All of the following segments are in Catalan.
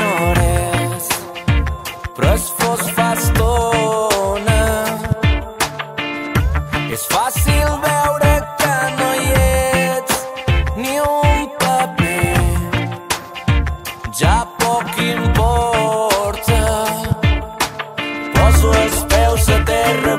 és, però es fos fa estona. És fàcil veure que no hi ets ni un paper, ja poc importa. Poso els peus a terra,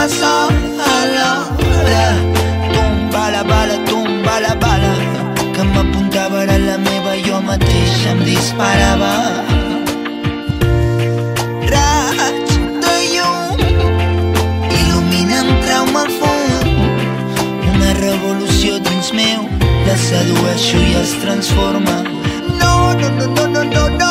Passa a l'hora. Tomba la bala, tomba la bala, que m'apuntava la meva, jo mateix em disparava. Raig de una revolució dins meu la i es transforma no, no, no, no, no, no, no,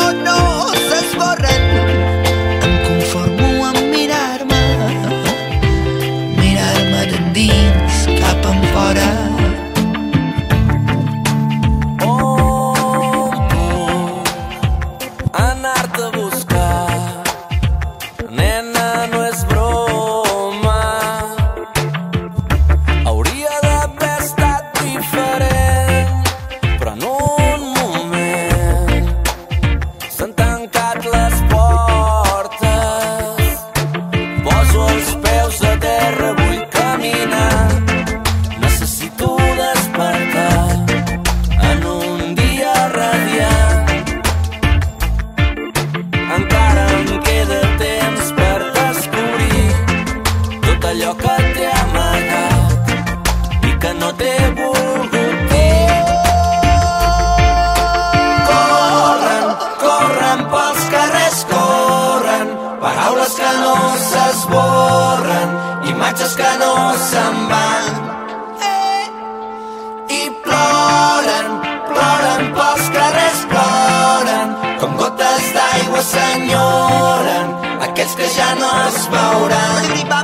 imatges que no se'n van. I ploren, ploren pels carrers, ploren, com gotes d'aigua s'enyoren, aquells que ja no es veuran.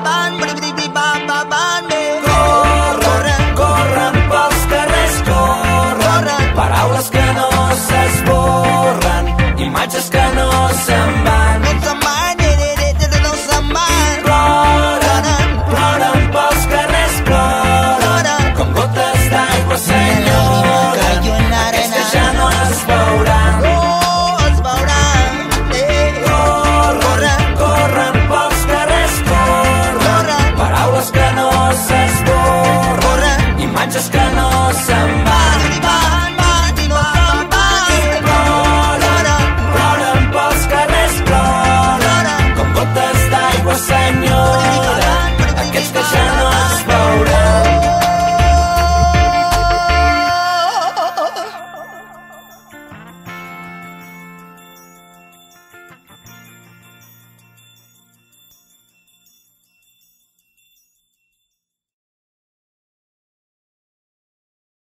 some